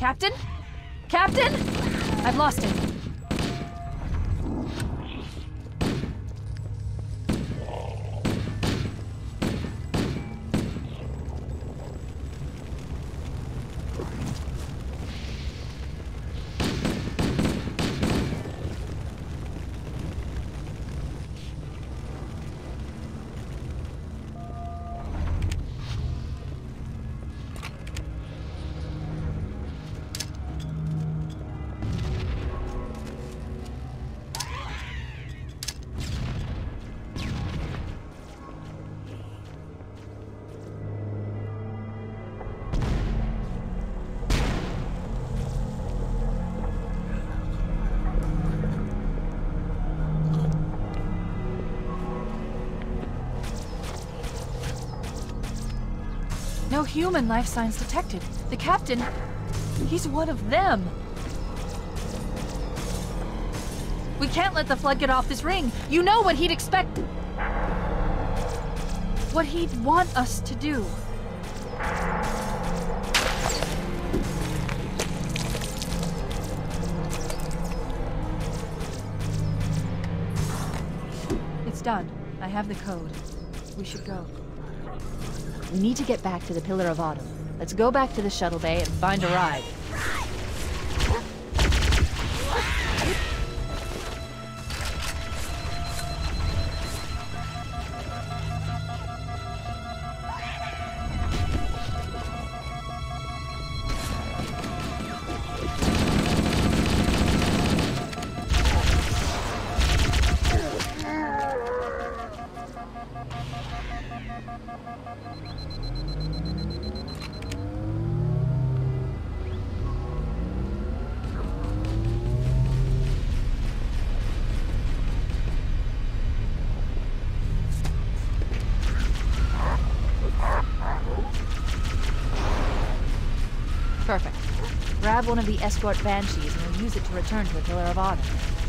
Captain? Captain? I've lost him. No human life signs detected. The captain, he's one of them. We can't let the flood get off this ring. You know what he'd expect. What he'd want us to do. It's done. I have the code. We should go. We need to get back to the Pillar of Autumn. Let's go back to the shuttle bay and find a ride. Perfect. Grab one of the escort banshees and we'll use it to return to the Pillar of Autumn.